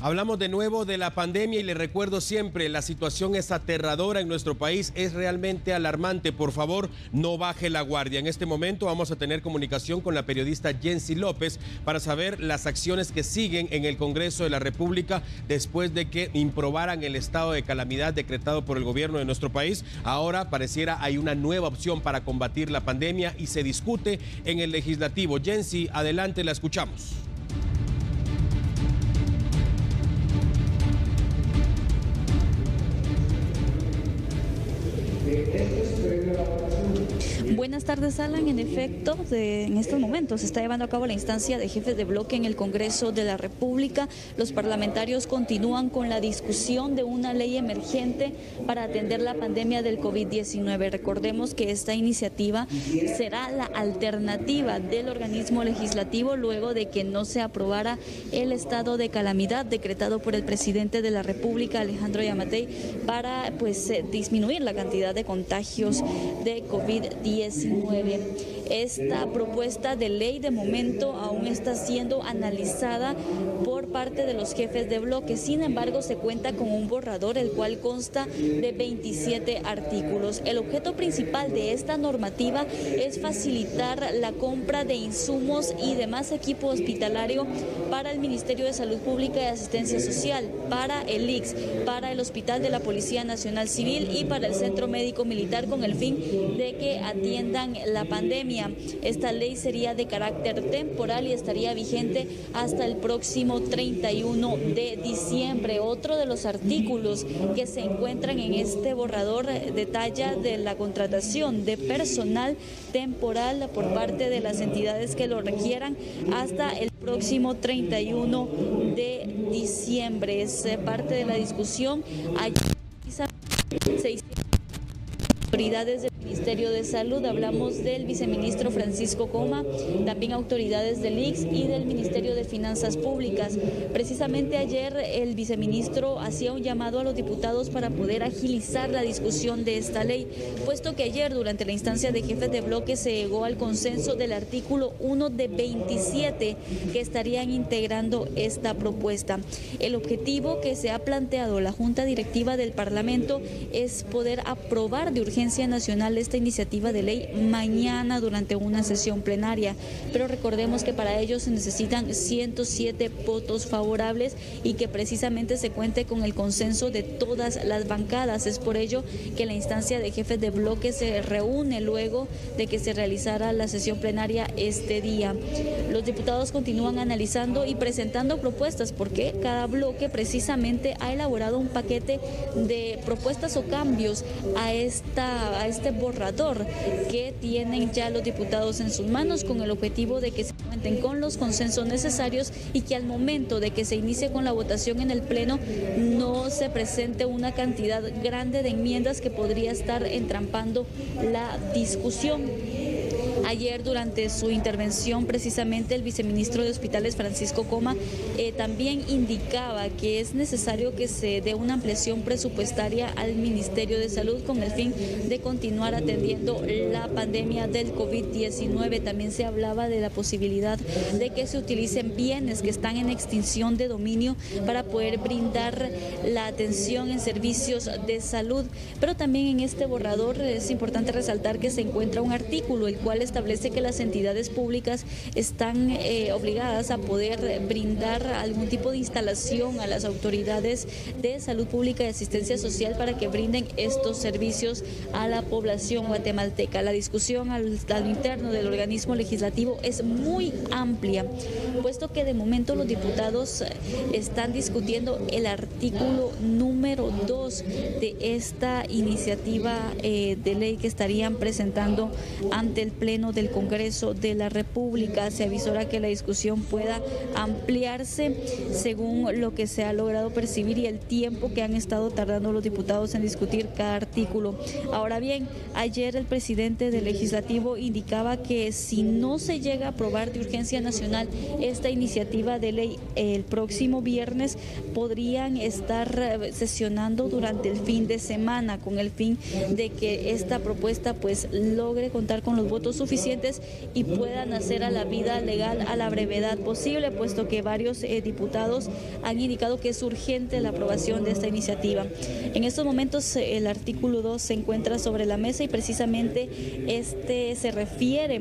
Hablamos de nuevo de la pandemia y le recuerdo siempre, la situación es aterradora en nuestro país, es realmente alarmante. Por favor, no baje la guardia. En este momento vamos a tener comunicación con la periodista Jensi López para saber las acciones que siguen en el Congreso de la República después de que improbaran el estado de calamidad decretado por el gobierno de nuestro país. Ahora pareciera hay una nueva opción para combatir la pandemia y se discute en el legislativo. Jensi, adelante, la escuchamos. der Testesfehler Buenas tardes, Alan. En efecto, en estos momentos se está llevando a cabo la instancia de jefes de bloque en el Congreso de la República. Los parlamentarios continúan con la discusión de una ley emergente para atender la pandemia del COVID-19. Recordemos que esta iniciativa será la alternativa del organismo legislativo luego de que no se aprobara el estado de calamidad decretado por el presidente de la República, Alejandro Yamatei, para pues eh, disminuir la cantidad de contagios de COVID-19. 19 esta propuesta de ley de momento aún está siendo analizada por parte de los jefes de bloque. Sin embargo, se cuenta con un borrador el cual consta de 27 artículos. El objeto principal de esta normativa es facilitar la compra de insumos y demás equipo hospitalario para el Ministerio de Salud Pública y Asistencia Social, para el IX, para el Hospital de la Policía Nacional Civil y para el Centro Médico Militar con el fin de que atiendan la pandemia. Esta ley sería de carácter temporal y estaría vigente hasta el próximo 31 de diciembre. Otro de los artículos que se encuentran en este borrador detalla de la contratación de personal temporal por parte de las entidades que lo requieran hasta el próximo 31 de diciembre. Es parte de la discusión. Hay autoridades del Ministerio de Salud, hablamos del viceministro Francisco Coma, también autoridades del IX y del Ministerio de Finanzas Públicas. Precisamente ayer el viceministro hacía un llamado a los diputados para poder agilizar la discusión de esta ley, puesto que ayer durante la instancia de jefes de bloque se llegó al consenso del artículo 1 de 27 que estarían integrando esta propuesta. El objetivo que se ha planteado la Junta Directiva del Parlamento es poder aprobar de urgencia nacional esta iniciativa de ley mañana durante una sesión plenaria, pero recordemos que para ello se necesitan 107 votos favorables y que precisamente se cuente con el consenso de todas las bancadas. Es por ello que la instancia de jefes de bloque se reúne luego de que se realizara la sesión plenaria este día. Los diputados continúan analizando y presentando propuestas porque cada bloque precisamente ha elaborado un paquete de propuestas o cambios a esta a este borrador que tienen ya los diputados en sus manos con el objetivo de que se cuenten con los consensos necesarios y que al momento de que se inicie con la votación en el Pleno no se presente una cantidad grande de enmiendas que podría estar entrampando la discusión. Ayer durante su intervención precisamente el viceministro de Hospitales Francisco Coma eh, también indicaba que es necesario que se dé una ampliación presupuestaria al Ministerio de Salud con el fin de continuar atendiendo la pandemia del COVID-19. También se hablaba de la posibilidad de que se utilicen bienes que están en extinción de dominio para poder brindar la atención en servicios de salud. Pero también en este borrador es importante resaltar que se encuentra un artículo el cual está establece que las entidades públicas están eh, obligadas a poder brindar algún tipo de instalación a las autoridades de salud pública y asistencia social para que brinden estos servicios a la población guatemalteca. La discusión al, al interno del organismo legislativo es muy amplia, puesto que de momento los diputados eh, están discutiendo el artículo número 2 de esta iniciativa eh, de ley que estarían presentando ante el Pleno del Congreso de la República. Se avisora que la discusión pueda ampliarse según lo que se ha logrado percibir y el tiempo que han estado tardando los diputados en discutir cada artículo. Ahora bien, ayer el presidente del legislativo indicaba que si no se llega a aprobar de urgencia nacional esta iniciativa de ley el próximo viernes, podrían estar sesionando durante el fin de semana con el fin de que esta propuesta pues logre contar con los votos suficientes suficientes y puedan hacer a la vida legal a la brevedad posible, puesto que varios eh, diputados han indicado que es urgente la aprobación de esta iniciativa. En estos momentos eh, el artículo 2 se encuentra sobre la mesa y precisamente este se refiere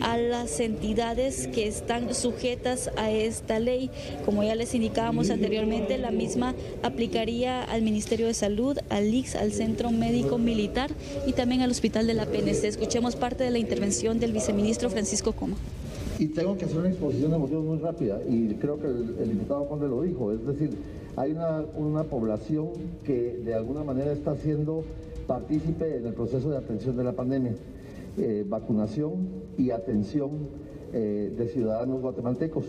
a las entidades que están sujetas a esta ley. Como ya les indicábamos anteriormente, la misma aplicaría al Ministerio de Salud, al IX, al Centro Médico Militar y también al Hospital de la PNC. Escuchemos parte de la intervención del viceministro Francisco Coma. Y tengo que hacer una exposición de motivos muy rápida, y creo que el, diputado Conde lo dijo, es decir, hay una, población que de alguna manera está siendo partícipe en el proceso de atención de la pandemia, eh, vacunación y atención eh, de ciudadanos guatemaltecos.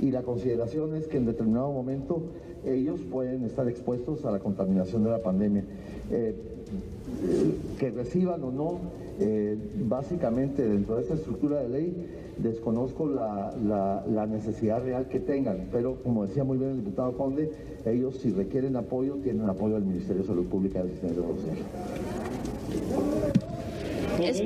Y la consideración es que en determinado momento ellos pueden estar expuestos a la contaminación de la pandemia. Eh, que reciban o no, básicamente dentro de esta estructura de ley, desconozco la, necesidad real que tengan, pero como decía muy bien el diputado Conde, ellos si requieren apoyo, tienen apoyo del Ministerio de Salud Pública y Sistema de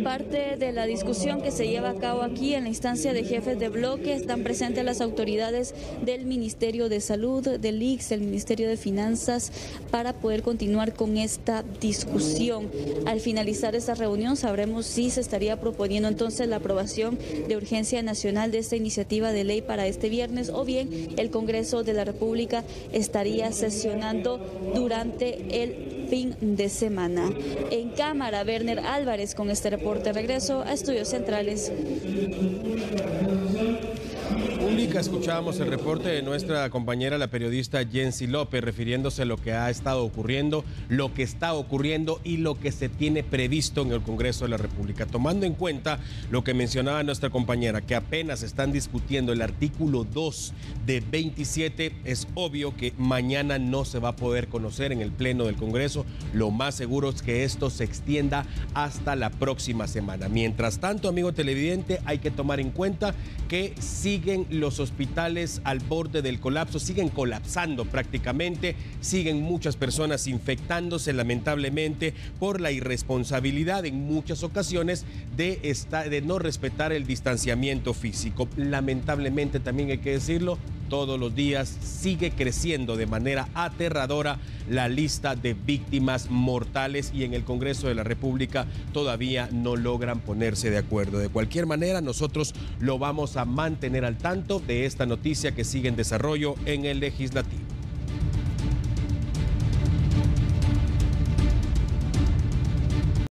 parte de la discusión que se lleva a cabo aquí en la instancia de jefes de bloque. Están presentes las autoridades del Ministerio de Salud, del IX, del Ministerio de Finanzas, para poder continuar con esta discusión. Al finalizar esta reunión sabremos si se estaría proponiendo entonces la aprobación de urgencia nacional de esta iniciativa de ley para este viernes o bien el Congreso de la República estaría sesionando durante el fin de semana. En cámara, Werner Álvarez con este reporte. Regreso a Estudios Centrales. Pública, escuchábamos el reporte de nuestra compañera, la periodista Jensi López, refiriéndose a lo que ha estado ocurriendo, lo que está ocurriendo y lo que se tiene previsto en el Congreso de la República. Tomando en cuenta lo que mencionaba nuestra compañera, que apenas están discutiendo el artículo 2 de 27, es obvio que mañana no se va a poder conocer en el Pleno del Congreso. Lo más seguro es que esto se extienda hasta la próxima semana. Mientras tanto, amigo televidente, hay que tomar en cuenta que siguen los hospitales al borde del colapso, siguen colapsando prácticamente, siguen muchas personas infectándose lamentablemente por la irresponsabilidad en muchas ocasiones de, de no respetar el distanciamiento físico. Lamentablemente también hay que decirlo, todos los días sigue creciendo de manera aterradora la lista de víctimas mortales y en el Congreso de la República todavía no logran ponerse de acuerdo. De cualquier manera, nosotros lo vamos a mantener al tanto de esta noticia que sigue en desarrollo en el legislativo.